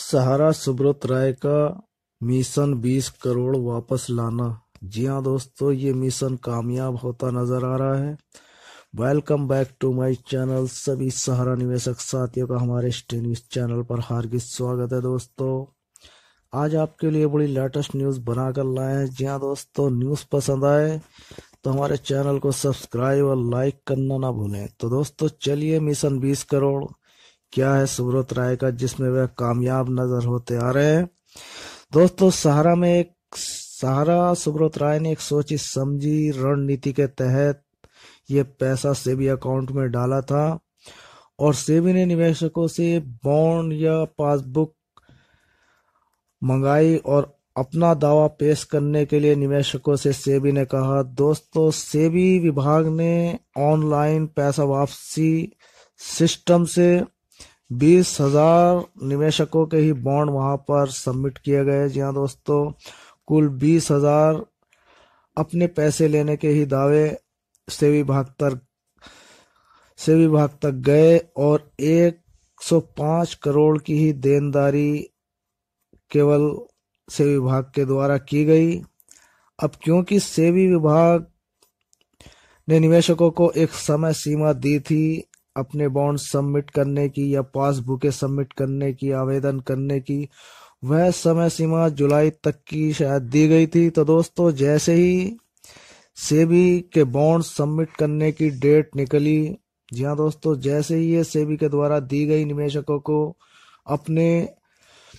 सहारा सुब्रत राय का मिशन 20 करोड़ वापस लाना। जी हाँ दोस्तों, ये मिशन कामयाब होता नज़र आ रहा है। Welcome back to my channel सभी सहारा निवेशक साथियों का हमारे न्यूज़ चैनल पर हार्दिक स्वागत है दोस्तों। आज आपके लिए बड़ी लेटेस्ट न्यूज़ बनाकर लाए हैं। जी हाँ दोस्तों न्यूज़ पसंद आए तो हमारे चैनल को सब्सक्राइब और लाइक करना ना भूलें। तो दोस्तों, चलिए मिशन 20 करोड़ क्या है सुब्रत राय का जिसमें वह कामयाब नज़र होते आ रहे हैं? दोस्तों, सहारा में एक, सहारा सुब्रत राय ने एक सोची समझी रणनीति के तहत ये पैसा सेबी अकाउंट में डाला था और सेबी ने निवेशकों से बॉन्ड या पासबुक मंगाई और अपना दावा पेश करने के लिए निवेशकों से सेबी ने कहा, दोस्तों, सेबी विभाग ने ऑनलाइन पैसा वापसी सिस्टम से बीस हज़ार निवेशकों के ही बॉन्ड वहाँ पर सबमिट किए गए। जी हाँ दोस्तों, कुल बीस हज़ार अपने पैसे लेने के ही दावे से विभाग तक से विभाग तक गए और 105 करोड़ की ही देनदारी केवल से विभाग के द्वारा की गई। अब क्योंकि सेवी विभाग ने निवेशकों को एक समय सीमा दी थी अपने बॉन्ड सबमिट करने की या पासबुकें सबमिट करने की, आवेदन करने की, वह समय सीमा जुलाई तक की शायद दी गई थी। तो दोस्तों, जैसे ही सेबी के बॉन्ड सबमिट करने की डेट निकली, जी हाँ दोस्तों, जैसे ही ये सेबी के द्वारा दी गई निवेशकों को अपने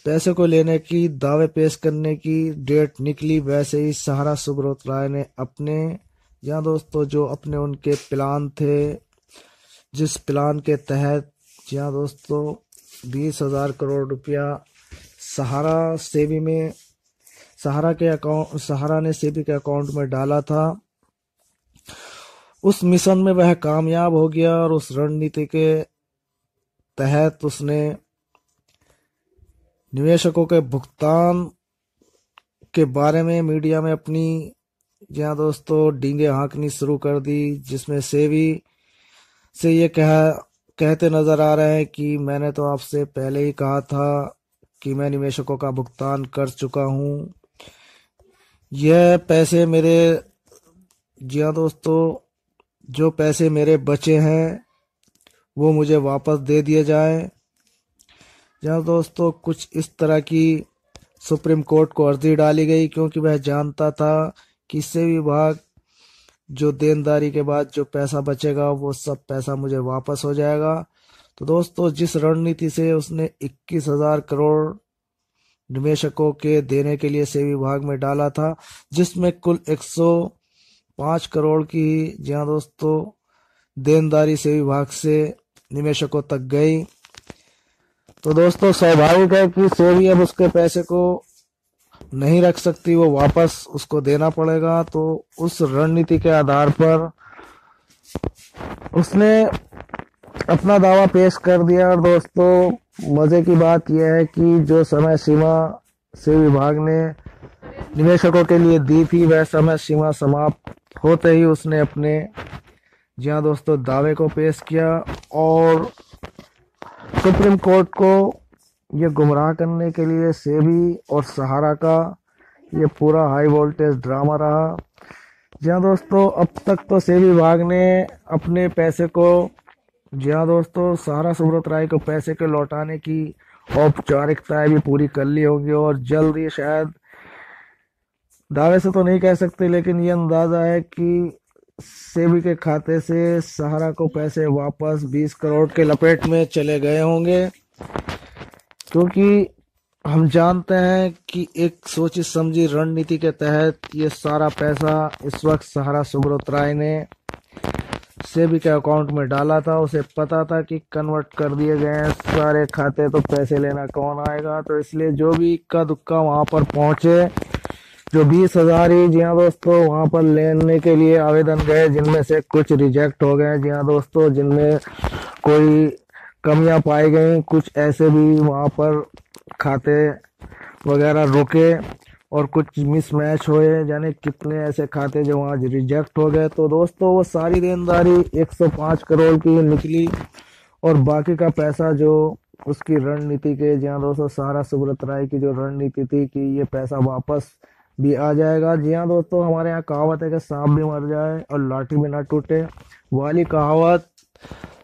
पैसे को लेने की, दावे पेश करने की डेट निकली, वैसे ही सहारा सुब्रत राय ने अपने यहाँ दोस्तों, जो अपने उनके प्लान थे जिस प्लान के तहत जहाँ दोस्तों, बीस हज़ार करोड़ रुपया सहारा सेबी में, सहारा के अकाउंट सहारा ने सेबी के अकाउंट में डाला था। उस मिशन में वह कामयाब हो गया और उस रणनीति के तहत उसने निवेशकों के भुगतान के बारे में मीडिया में अपनी जहाँ दोस्तों, डींगे हाँकनी शुरू कर दी, जिसमें सेवी से ये कह, कहते नज़र आ रहे हैं कि मैंने तो आपसे पहले ही कहा था कि मैं निवेशकों का भुगतान कर चुका हूँ। यह पैसे मेरे जी हाँ दोस्तों, जो पैसे मेरे बचे हैं, वो मुझे वापस दे दिए जाए। जहाँ दोस्तों, कुछ इस तरह की सुप्रीम कोर्ट को अर्जी डाली गई, क्योंकि वह जानता था कि इससे विभाग जो देनदारी के बाद जो पैसा बचेगा, वो सब पैसा मुझे वापस हो जाएगा। तो दोस्तों, जिस रणनीति से उसने इक्कीस हज़ार करोड़ निवेशकों के देने के लिए सेवी विभाग में डाला था, जिसमें कुल 105 करोड़ की जी हाँ दोस्तों, देनदारी सेवी विभाग से निवेशकों तक गई। तो दोस्तों, स्वाभाविक है कि सेवी अब उसके पैसे को नहीं रख सकती, वो वापस उसको देना पड़ेगा। तो उस रणनीति के आधार पर उसने अपना दावा पेश कर दिया। और दोस्तों, मज़े की बात यह है कि जो समय सीमा से विभाग ने निवेशकों के लिए दी थी, वह समय सीमा समाप्त होते ही उसने अपने जहाँ दोस्तों, दावे को पेश किया। और सुप्रीम कोर्ट को ये गुमराह करने के लिए सेबी और सहारा का ये पूरा हाई वोल्टेज ड्रामा रहा। जहाँ दोस्तों, अब तक तो सेबी विभाग ने अपने पैसे को जहाँ दोस्तों सहारा सुब्रत राय को पैसे के लौटाने की औपचारिकताएँ भी पूरी कर ली होंगी और जल्द ही शायद, दावे से तो नहीं कह सकते, लेकिन ये अंदाज़ा है कि सेबी के खाते से सहारा को पैसे वापस 20 करोड़ के लपेट में चले गए होंगे। क्योंकि हम जानते हैं कि एक सोची समझी रणनीति के तहत ये सारा पैसा इस वक्त सहारा सुब्रत राय ने सेबी के अकाउंट में डाला था। उसे पता था कि कन्वर्ट कर दिए गए हैं सारे खाते तो पैसे लेना कौन आएगा? तो इसलिए जो भी इक्का दुक्का वहाँ पर पहुँचे, जो बीस हज़ार ही, जी हाँ दोस्तों, वहाँ पर लेने के लिए आवेदन गए, जिनमें से कुछ रिजेक्ट हो गए। जी हाँ दोस्तों, जिनमें कोई कमियाँ पाई गई, कुछ ऐसे भी वहाँ पर खाते वगैरह रुके और कुछ मिसमैच हुए, यानी कितने ऐसे खाते जो वहाँ रिजेक्ट हो गए। तो दोस्तों, वो सारी देनदारी 105 करोड़ की निकली और बाकी का पैसा जो उसकी रणनीति के, जी हाँ दोस्तों, सारा सुब्रत राय की जो रणनीति थी कि ये पैसा वापस भी आ जाएगा। जी हाँ दोस्तों, हमारे यहाँ कहावत है कि सांप भी मर जाए और लाठी भी ना टूटे। वाली कहावत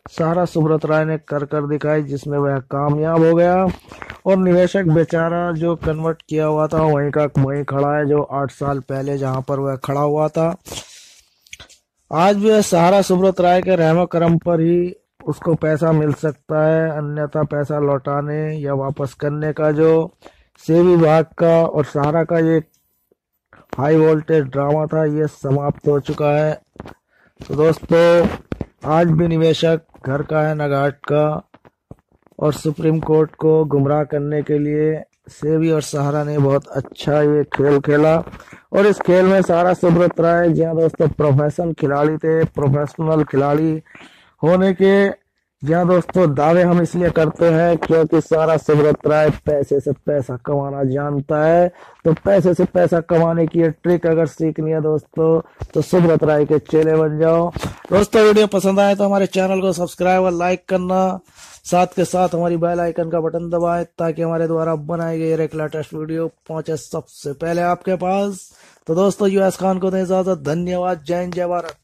सारा सुब्रत राय ने कर कर दिखाई, जिसमें वह कामयाब हो गया। और निवेशक बेचारा जो कन्वर्ट किया हुआ था, वहीं का वहीं खड़ा है, जो आठ साल पहले जहाँ पर वह खड़ा हुआ था। आज भी वह सहारा सुब्रत राय के रहम करम पर ही उसको पैसा मिल सकता है, अन्यथा पैसा लौटाने या वापस करने का जो सेवी विभाग का और सहारा का ये हाई वोल्टेज ड्रामा था, ये समाप्त हो चुका है। तो दोस्तों, आज भी निवेशक घर का है नगाट का, और सुप्रीम कोर्ट को गुमराह करने के लिए सेवी और सहारा ने बहुत अच्छा ये खेल खेला। और इस खेल में सारा सुब्रत राय, जी हाँ दोस्तों प्रोफेशनल खिलाड़ी थे प्रोफेशनल खिलाड़ी होने के, जी हाँ दोस्तों, दावे हम इसलिए करते हैं क्योंकि सारा सुब्रत राय पैसे से पैसा कमाना जानता है। तो पैसे से पैसा कमाने की ट्रिक अगर सीखनी है दोस्तों तो सुब्रत राय के चेले बन जाओ। दोस्तों वीडियो पसंद आए तो हमारे चैनल को सब्सक्राइब और लाइक करना। साथ के साथ हमारी बेल आइकन का बटन दबाएँ ताकि हमारे द्वारा बनाए गए एक लेटेस्ट वीडियो पहुँचे सबसे पहले आपके पास। तो दोस्तों, यूएस खान को दें इजाज़त, धन्यवाद, जय जय भारत।